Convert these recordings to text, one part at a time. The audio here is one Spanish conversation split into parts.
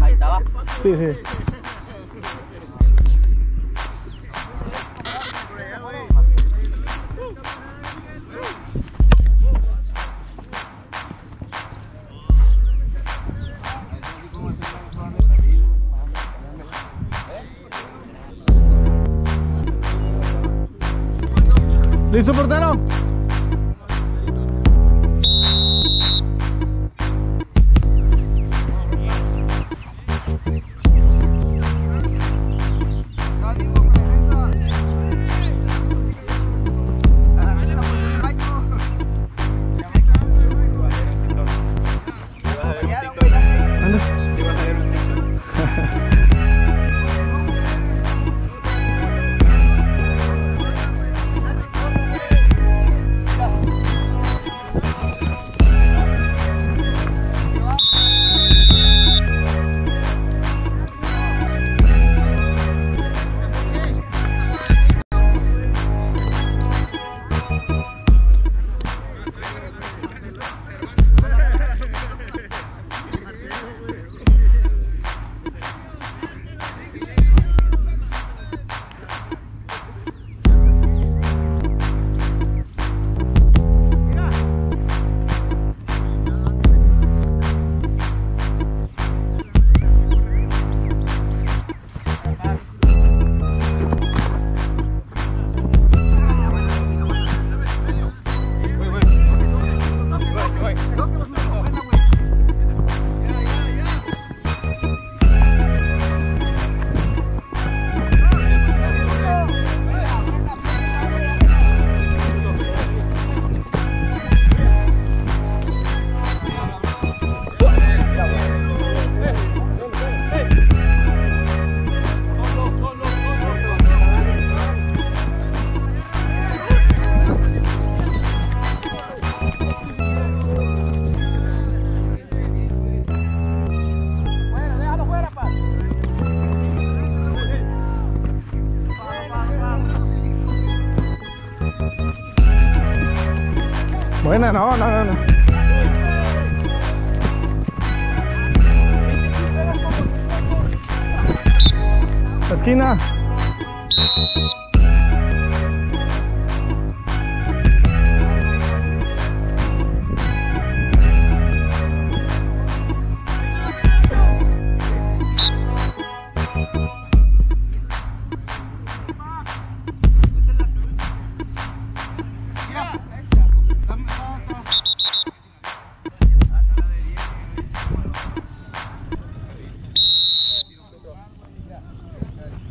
Ahí estaba. Sí, sí. ¿Listo, portero? Buena, no, no, no, no. La esquina.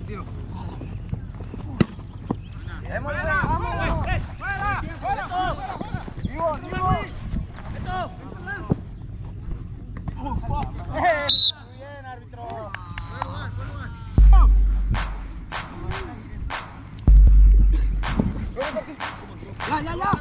tiro. ¡Vamos, vamos! ¡Fuera! ¡Fuera! ¡Vivo, vivo! ¡Esto! ¡Muy bien, árbitro! ¡Buen lugar, buen lugar! ¡Ya, ya, ya!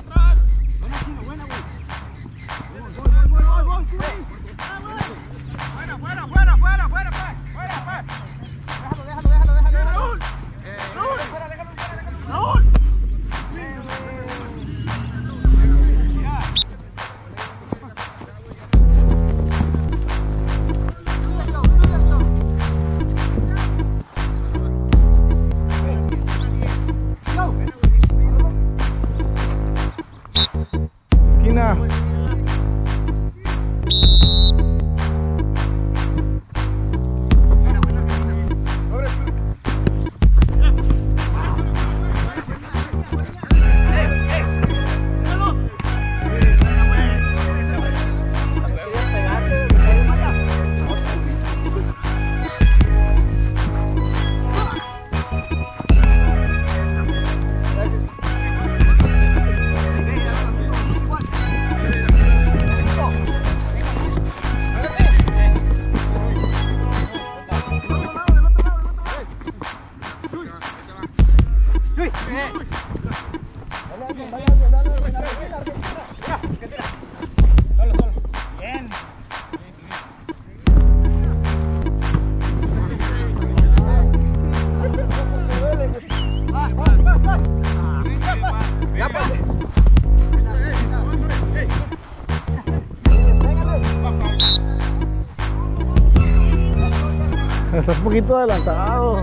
Estás un poquito adelantado.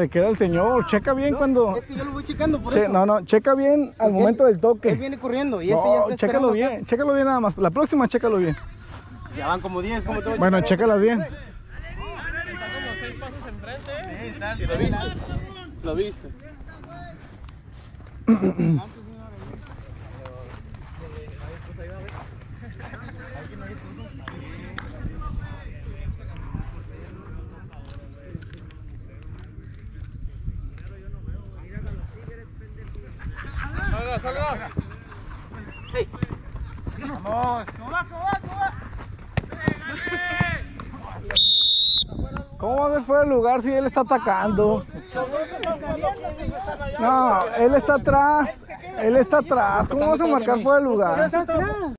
Se queda el señor. Checa bien cuando. Es que yo lo voy checando por Che- eso. no, no, checa bien al momento del Él toque. viene corriendo y este ya No, está chécalo bien, chécalo bien nada más. La próxima, chécalo bien. acá. Ya van como 10, como todo. Bueno, chécala bien. Lo viste. ¿Cómo va a ser fuera de lugar si él está atacando? No, él está atrás. Él está atrás. ¿Cómo vas a marcar fuera de lugar?